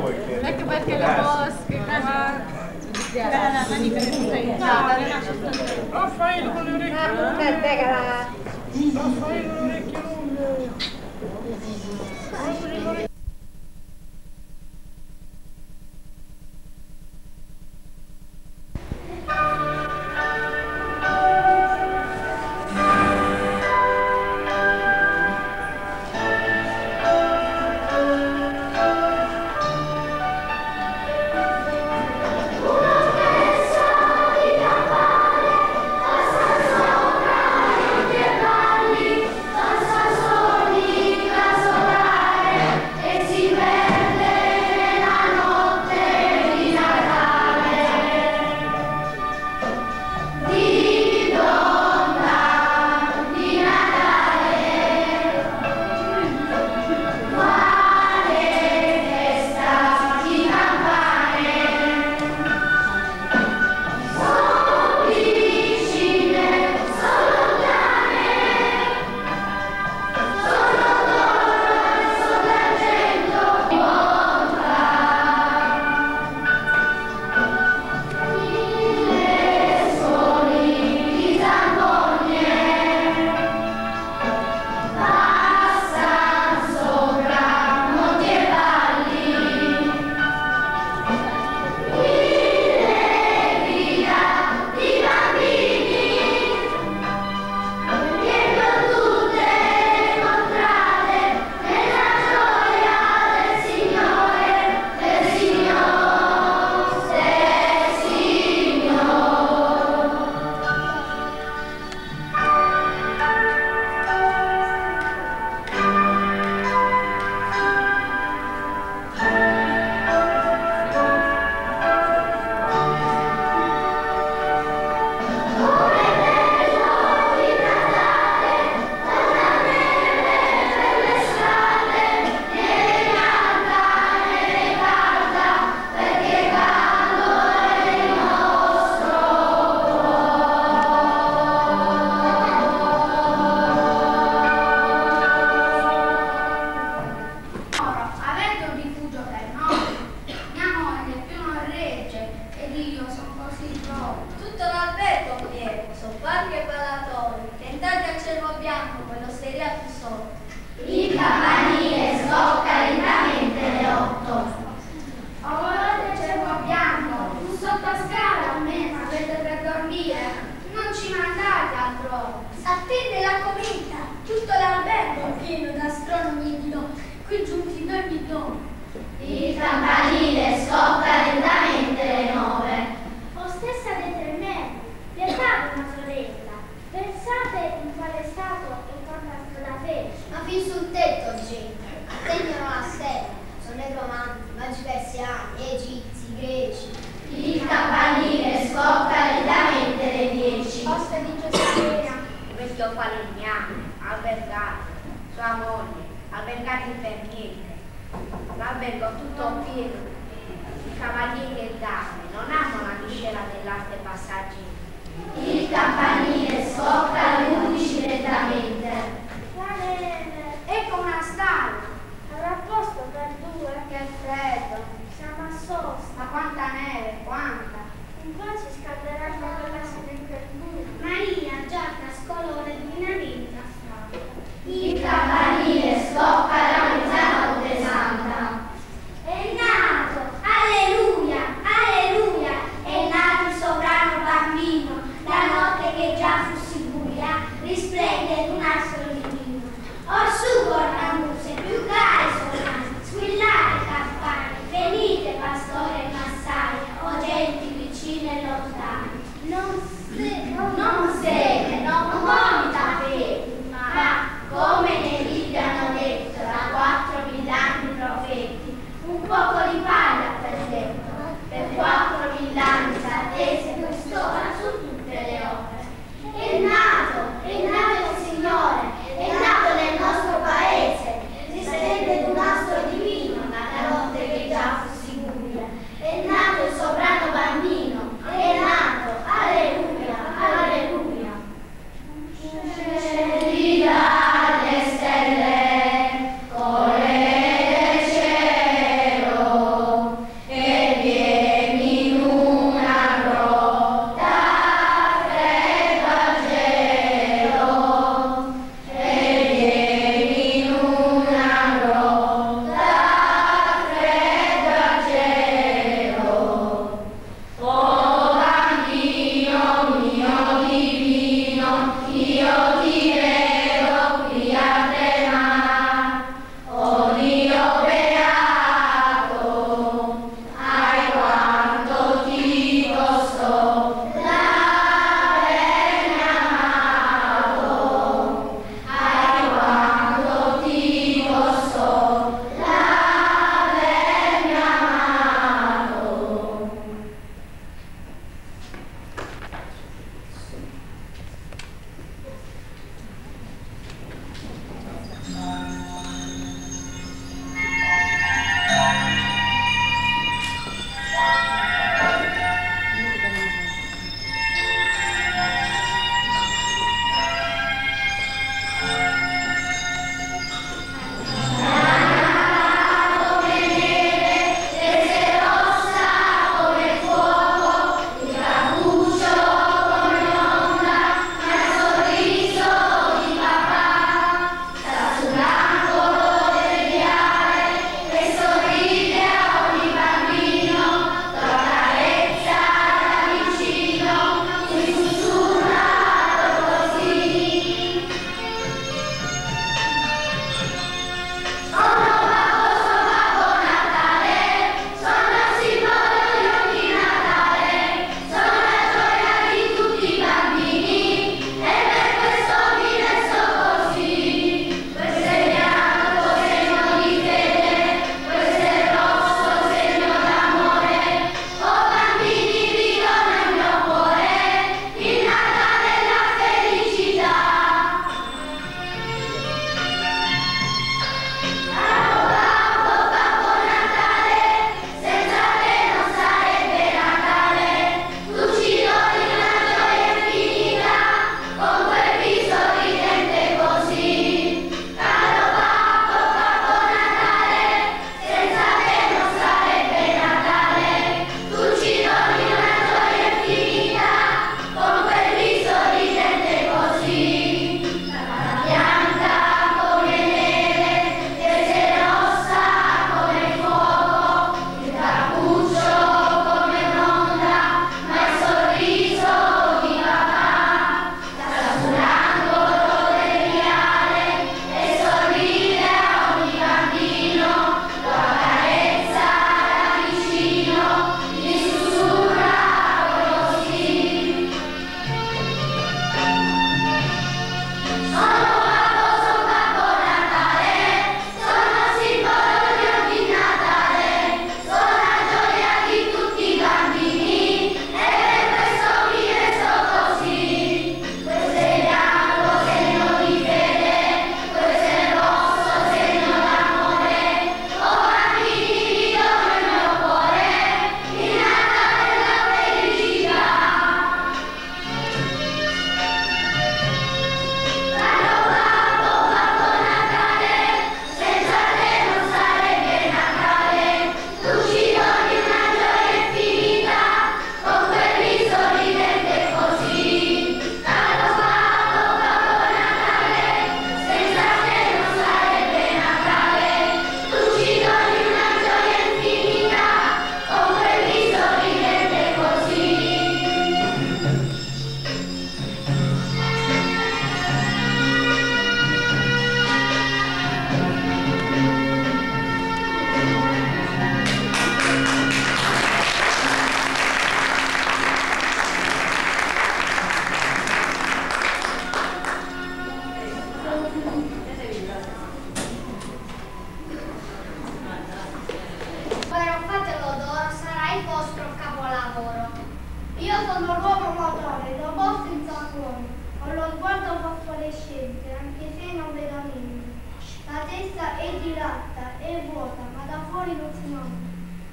voi. Ecco perché le mosche, Raffaele con le orecchie. Raffaele con le orecchie lunghe. Così pronto. Tutto l'albergo pieno, sono parchi e ballatori, tentate al cielo bianco, quell'osteria più sotto. Il campanile scocca lentamente le otto. Orolate cervo bianco, un sottoscala almeno avete per dormire. Non ci mandate altrove. Attende la cometa, tutto l'albergo pieno d'astronomi di no, qui giunti due bidoni. Il campanile scocca passar de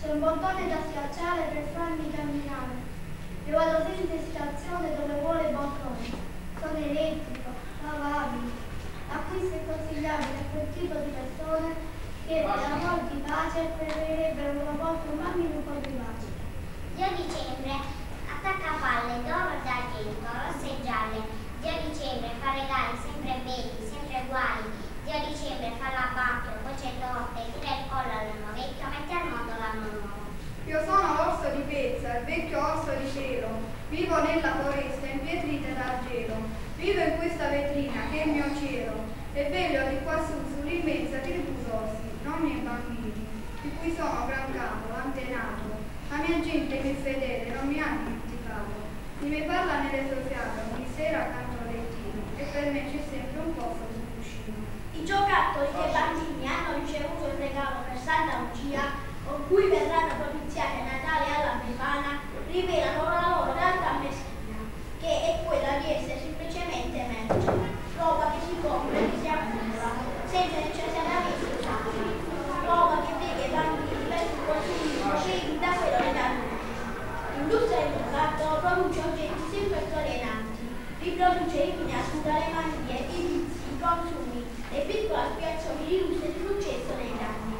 C'è un bottone da schiacciare per farmi camminare. E vado senza esitazione dove vuole il bottone. Sono elettrico, lavabile. Acquisto è consigliabile a quel tipo di persone che per amor di pace preferirebbero un robot umano in un po' di pace. Dio dicembre attacca palle d'oro d'argento, rosse e gialle. Dio dicembre fa regali sempre belli, sempre uguali. Dio dicembre fa la bacchia, voce torte, tira il collo all'anno vecchio, mette al mondo l'anno nuovo. Io sono l'orso di pezza, il vecchio orso di pelo. Vivo nella foresta impietrita dal gelo. Vivo in questa vetrina che è il mio cielo. E veglio di quassù sull'immensa tribù d'orsi, nonni e bambini, di cui sono gran capo, antenato. La mia gente che è fedele non mi ha dimenticato. Mi mi parla nelle sue fiabe ogni sera accanto al lettino e per me c'è sempre un posto sul cuscino. I giocattoli che i bambini hanno ricevuto il regalo Santa Lucia, con cui verranno propiziati a Natale e alla Befana, rivelano la loro realtà meschina, che è quella di essere semplicemente merce, roba che si compra e che si accumula, senza necessariamente usarla, roba che vede i bambini verso consumi scegli da quello degli adulti. L'industria del giocattolo produce oggetti sempre alienanti, riproduce i miniati dalle manie, i vizi, i consumi, le piccole aspirazioni di luce e di successo negli anni.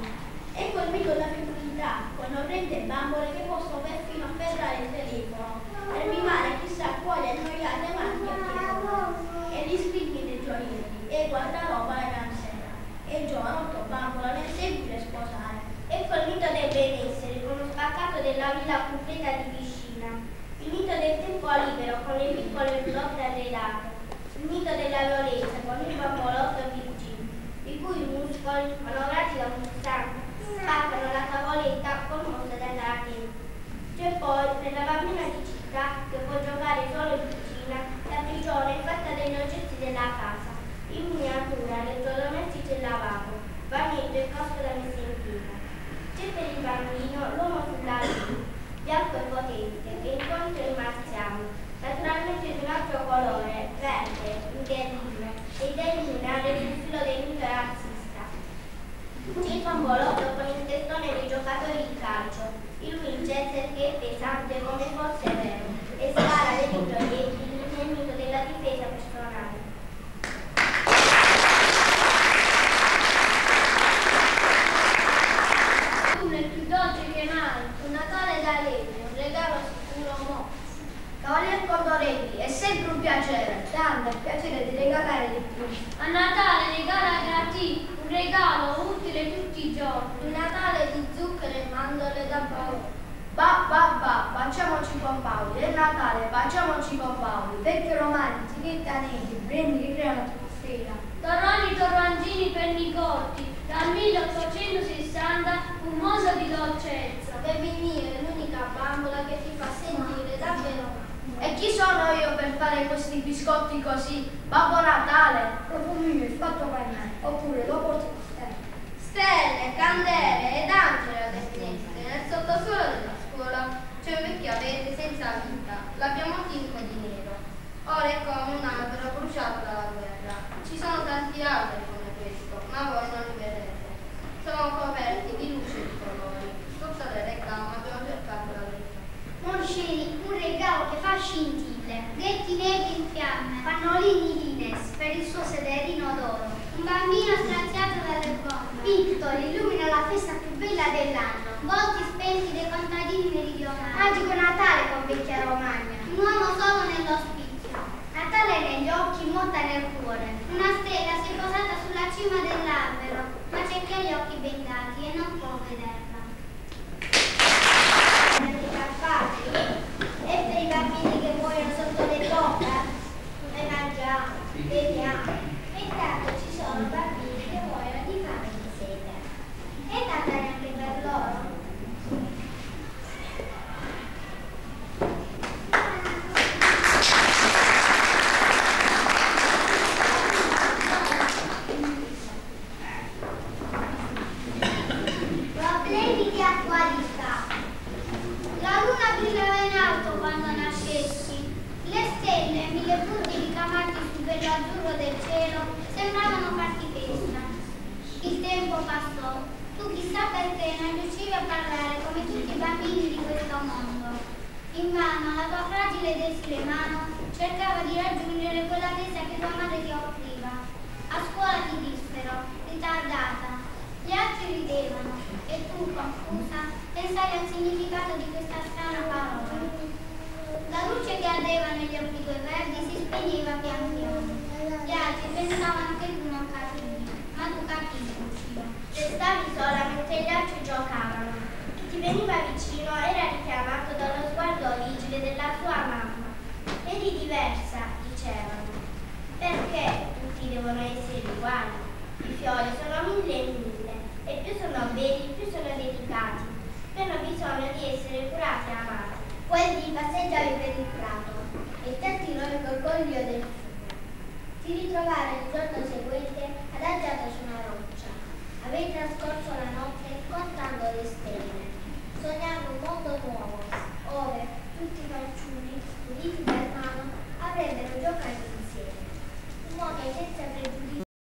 Ecco il mito della felicità, con orrende bambole che possono perfino afferrare il telefono, per mimare chissà quale annoiate macchie chiedono. E gli spigni dei gioielli, e guardaroba la cancella. E il giovanotto bambola nel seguire sposare. Ecco il mito del benessere, con lo spaccato della villa completa di piscina. Il mito del tempo libero, con le piccole roulotte arredate. Il mito della violenza, con il bambolotto virgine, i cui muscoli, manovrati da un pulsante, spaccano la tavoletta commossa dalla testa. C'è poi, di città, che può giocare solo in cucina, la prigione fatta degli oggetti della casa, in miniatura elettrodomestici e lavabo, bagnetto e costo da messa in piena. C'è per il bambino l'uomo sulla luna, bianco e potente, che incontra il marziano, naturalmente di un altro colore, verde, interrime, ed elimina il filo del mito razzista. Il bambolotto con il testone dei giocatori di calcio, il Winchester che è pesante come fosse vero e spara dei proiettili nel mito della difesa personale. Tu nel più dolce che mai, un Natale da legno, un regalo sicuro mo. Cavalier Condorelli, è sempre un piacere, tanto il piacere di regalare di più. A Natale regala gratis, un regalo utile tutti i giorni. Un Natale di zucchero e mandorle da paura. Ba ba ba, baciamoci con Paoli, è Natale, baciamoci con Paoli. Vecchio romani, etichetta neri, bremi che creano atmosfera. Torroni torrangini per Nicotti, dal 1860 un mondo di dolcezza. Devi venire l'unica bambola che ti fa sentire davvero E chi sono io per fare questi biscotti così? Babbo Natale! Profumino, il fatto bagnare, oppure lo porti a stelle. Stelle, candele ed angeli alle finestre. Nel sottosuolo della scuola c'è un vecchio abete senza vita. L'abbiamo. È come un albero bruciato dalla guerra. Ci sono tanti alberi come questo, ma voi non li vedete. Sono coperti di luce e di colori. Tutte le reclame abbiamo cercato la verità. Moncini, un regalo che fa scintille, detti neri in fiamme, pannolini Lines per il suo sederino d'oro, un bambino straziato dalle bombe, Victor illumina la festa più bella dell'anno, volti spenti dei contadini meridionali, magico Natale con vecchia Romagna, un uomo solo negli motta nel cuore, una stella si è posata sulla cima dell'albero, ma ha gli occhi bendati e non può vederla. E per i bambini che muoiono sotto le bombe, ne mangiamo, beviamo. E tanto ci sono bambini che muoiono di fame e di sete. E Natale anche per loro. Problemi che pur di ricamati sul velo azzurro del cielo sembravano farti festa. Il tempo passò, tu chissà perché non riuscivi a parlare come tutti i bambini di questo mondo. In mano la tua fragile ed esile mano cercava di raggiungere quella tesa che tua madre offriva. A scuola ti dissero, ritardata. Gli altri ridevano e tu, confusa, pensavi al significato di questa strana parola. La luce che ardeva negli occhi tuoi verdi si spegneva pian piano. Gli altri pensavano che tu non capivi, ma tu capivi, Lucia. Restavi sola mentre gli altri giocavano. Chi ti veniva vicino era richiamato dallo sguardo vigile della sua mamma. Eri diversa, dicevano. Perché devono essere uguali. I fiori sono mille e mille e più sono belli più sono delicati, meno bisogno di essere curati e amati. Quelli passeggiavi per il prato e tanti noi corcoglio del fumo. Si ritrovare il giorno seguente adagiato su una roccia. Avevi trascorso la notte contando le stelle. Sognavo un mondo nuovo, ove tutti i fanciulli, uniti per mano, avrebbero giocato Come on,